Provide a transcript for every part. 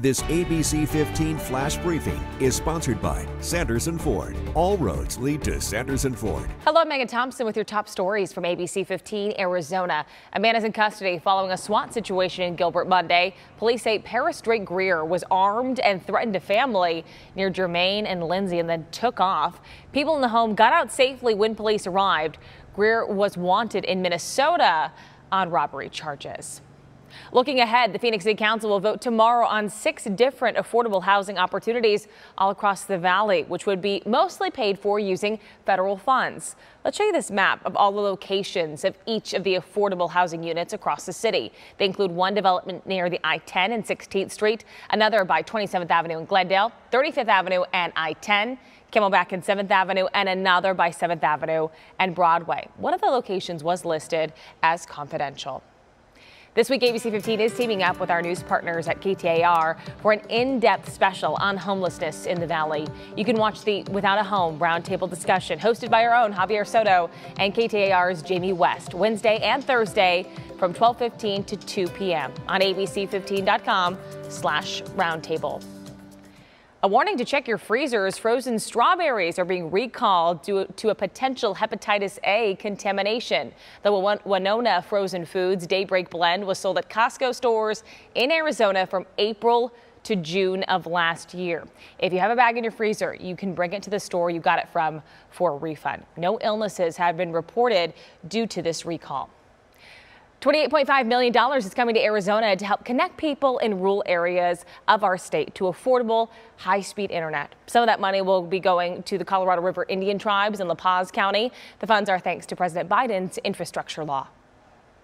This ABC 15 flash briefing is sponsored by Sanderson Ford. All roads lead to Sanderson Ford. Hello, I'm Megan Thompson with your top stories from ABC 15 Arizona. A man is in custody following a SWAT situation in Gilbert Monday. Police say Paris Drake Greer was armed and threatened a family near Germann and Lindsay and then took off. People in the home got out safely when police arrived. Greer was wanted in Minnesota on robbery charges. Looking ahead, the Phoenix City Council will vote tomorrow on six different affordable housing opportunities all across the valley, which would be mostly paid for using federal funds. Let's show you this map of all the locations of each of the affordable housing units across the city. They include one development near the I-10 and 16th Street, another by 27th Avenue in Glendale, 35th Avenue and I-10, Camelback and 7th Avenue, and another by 7th Avenue and Broadway. One of the locations was listed as confidential. This week, ABC 15 is teaming up with our news partners at KTAR for an in-depth special on homelessness in the Valley. You can watch the Without a Home roundtable discussion hosted by our own Javier Soto and KTAR's Jamie West Wednesday and Thursday from 12:15 to 2 p.m. on abc15.com/roundtable. A warning to check your freezers. Frozen strawberries are being recalled due to a potential hepatitis A contamination. The Wawona Frozen Foods Daybreak Blend was sold at Costco stores in Arizona from April to June of last year. If you have a bag in your freezer, you can bring it to the store you got it from for a refund. No illnesses have been reported due to this recall. $28.5 million is coming to Arizona to help connect people in rural areas of our state to affordable, high-speed internet. Some of that money will be going to the Colorado River Indian tribes in La Paz County. The funds are thanks to President Biden's infrastructure law.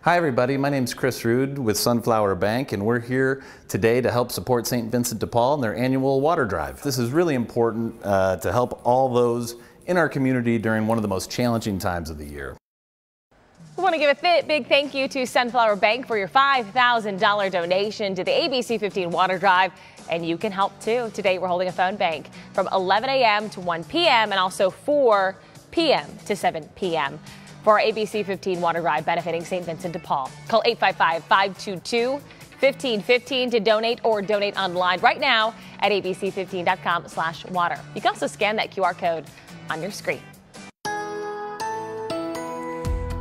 Hi everybody, my name is Chris Rude with Sunflower Bank and we're here today to help support St. Vincent de Paul and their annual water drive. This is really important uh, to help all those in our community during one of the most challenging times of the year. We want to give a big thank you to Sunflower Bank for your $5,000 donation to the ABC 15 Water Drive. And you can help too. Today we're holding a phone bank from 11 a.m. to 1 p.m. and also 4 p.m. to 7 p.m. for our ABC 15 Water Drive benefiting St. Vincent de Paul. Call 855 522 1515 to donate or donate online right now at abc15.com slash water. You can also scan that QR code on your screen.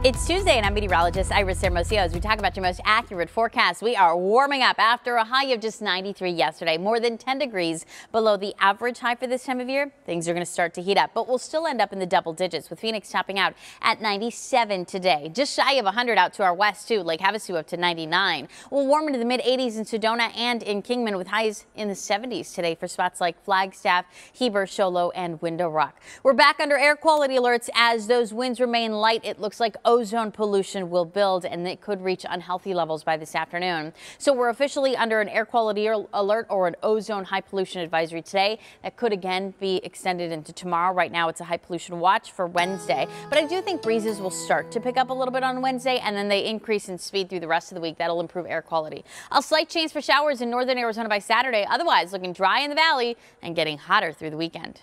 It's Tuesday, and I'm meteorologist Iris Hermosillo. As we talk about your most accurate forecast, we are warming up after a high of just 93 yesterday, more than 10 degrees below the average high for this time of year. Things are going to start to heat up, but we'll still end up in the double digits with Phoenix topping out at 97 today. Just shy of 100 out to our west, too. Lake Havasu up to 99. We'll warm into the mid 80s in Sedona and in Kingman with highs in the 70s today for spots like Flagstaff, Heber, Show Low, and Window Rock. We're back under air quality alerts as those winds remain light. It looks like ozone pollution will build and it could reach unhealthy levels by this afternoon. So we're officially under an air quality alert or an ozone high pollution advisory today. That could again be extended into tomorrow. Right now it's a high pollution watch for Wednesday, but I do think breezes will start to pick up a little bit on Wednesday and then they increase in speed through the rest of the week. That'll improve air quality. A slight chance for showers in northern Arizona by Saturday. Otherwise looking dry in the valley and getting hotter through the weekend.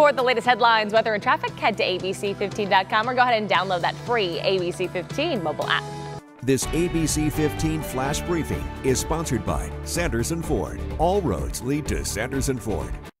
For the latest headlines, weather, and traffic, head to abc15.com or go ahead and download that free ABC 15 mobile app. This ABC 15 flash briefing is sponsored by Sanderson Ford. All roads lead to Sanderson Ford.